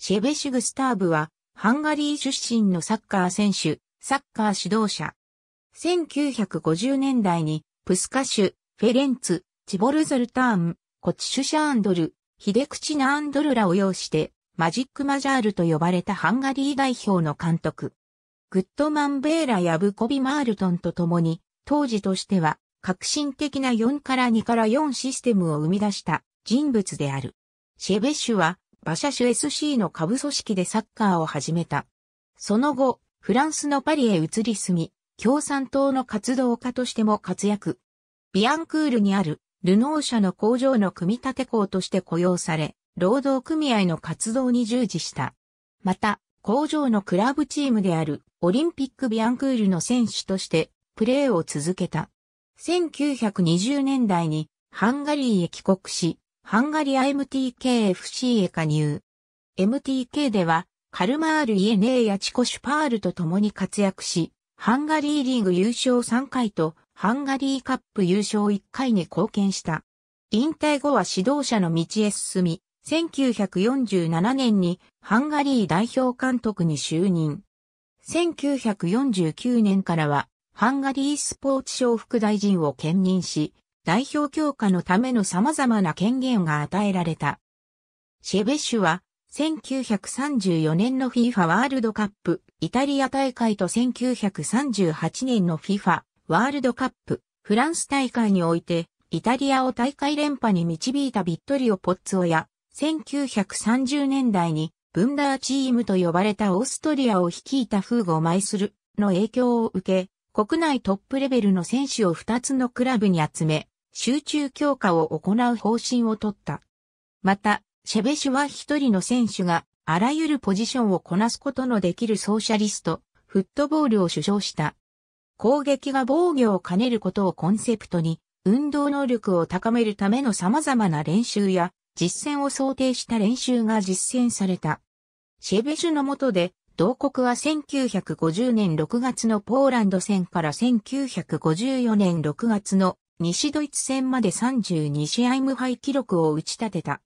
シェベシュ・グスターブは、ハンガリー出身のサッカー選手、サッカー指導者。1950年代に、プスカシュ、フェレンツ、チボルゾルターン、コチシュシャーンドル、ヒデクチナーンドルらを要して、マジックマジャールと呼ばれたハンガリー代表の監督。グッドマン・ベーラやブコビ・マールトンと共に、当時としては、革新的な4から2から4システムを生み出した人物である。シェベシュは、馬車種 SC の下部組織でサッカーを始めた。その後、フランスのパリへ移り住み、共産党の活動家としても活躍。ビアンクールにあるルノー社の工場の組み立て工として雇用され、労働組合の活動に従事した。また、工場のクラブチームであるオリンピックビアンクールの選手としてプレーを続けた。1920年代にハンガリーへ帰国し、ハンガリア MTKFC へ加入。MTK ではカルマール・イエネーやチコシュパールと共に活躍し、ハンガリーリーグ優勝3回とハンガリーカップ優勝1回に貢献した。引退後は指導者の道へ進み、1947年にハンガリー代表監督に就任。1949年からはハンガリースポーツ省副大臣を兼任し、代表強化のための様々な権限が与えられた。シェベッシュは1934年の FIFA ワールドカップイタリア大会と1938年の FIFA ワールドカップフランス大会においてイタリアを大会連覇に導いたビットリオ・ポッツォや1930年代にブンダーチームと呼ばれたオーストリアを率いたフーゴ・マイスルの影響を受け、国内トップレベルの選手を2つのクラブに集め、集中強化を行う方針を取った。また、シェベシュは一人の選手があらゆるポジションをこなすことのできるソーシャリスト、フットボールを主張した。攻撃が防御を兼ねることをコンセプトに、運動能力を高めるための様々な練習や実践を想定した練習が実践された。シェベシュの下で、同国は1950年6月のポーランド戦から1954年6月の西ドイツ戦まで32試合無敗記録を打ち立てた。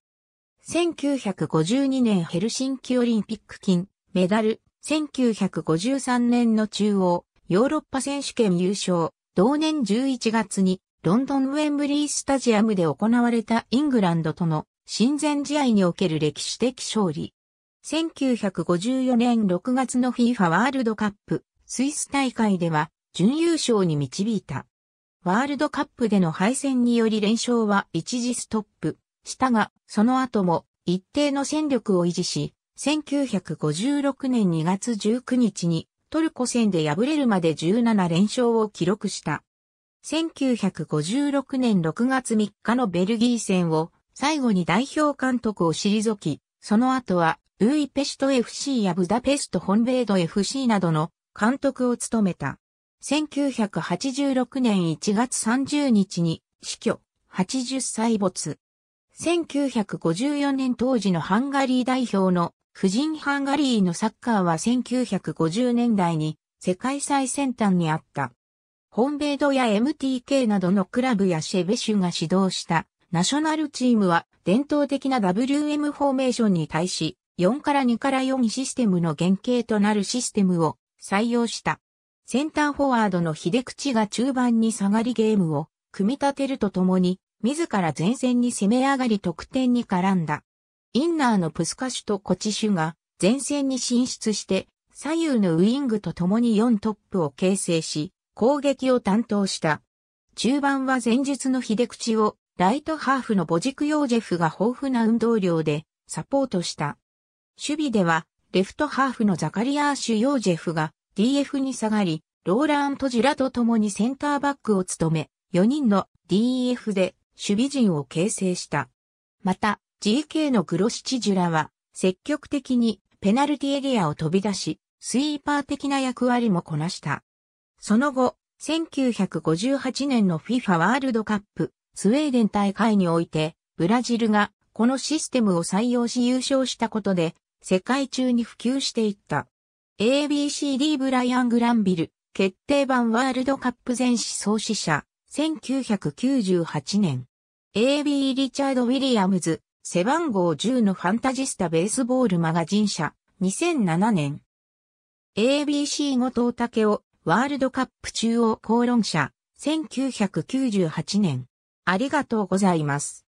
1952年ヘルシンキオリンピック金、メダル、1953年の中央、ヨーロッパ選手権優勝、同年11月にロンドンウェンブリースタジアムで行われたイングランドとの親善試合における歴史的勝利。1954年6月の FIFA ワールドカップスイス大会では準優勝に導いた。ワールドカップでの敗戦により連勝は一時ストップしたが、その後も一定の戦力を維持し、1956年2月19日にトルコ戦で敗れるまで17連勝を記録した。1956年6月3日のベルギー戦を最後に代表監督を退き、その後は、ウーイペシュト FC やブダペスト本ベード FC などの監督を務めた。1986年1月30日に死去、80歳没。1954年当時のハンガリー代表の婦人ハンガリーのサッカーは1950年代に世界最先端にあった。本ベードや MTK などのクラブやシェベシュが指導したナショナルチームは伝統的な WM フォーメーションに対し、4から2から4システムの原型となるシステムを採用した。センターフォワードの秀口が中盤に下がりゲームを組み立てるとともに、自ら前線に攻め上がり得点に絡んだ。インナーのプスカシュとコチシュが前線に進出して左右のウイングと共に4トップを形成し攻撃を担当した。中盤は前述の秀口をライトハーフのボジク・ヨージェフが豊富な運動量でサポートした。守備では、レフトハーフのザカリアーシュ・ヨージェフが DF に下がり、ローラント・ジュラと共にセンターバックを務め、4人の DF で守備陣を形成した。また、GK のグロシチ・ジュラは、積極的にペナルティエリアを飛び出し、スイーパー的な役割もこなした。その後、1958年の FIFA ワールドカップスウェーデン大会において、ブラジルがこのシステムを採用し優勝したことで、世界中に普及していった。ABCD ブライアン・グランビル、決定版ワールドカップ全史創始者、1998年。AB リチャード・ウィリアムズ、背番号10のファンタジスタベースボールマガジン社、2007年。ABC 後藤武雄、ワールドカップ中央公論社、1998年。ありがとうございます。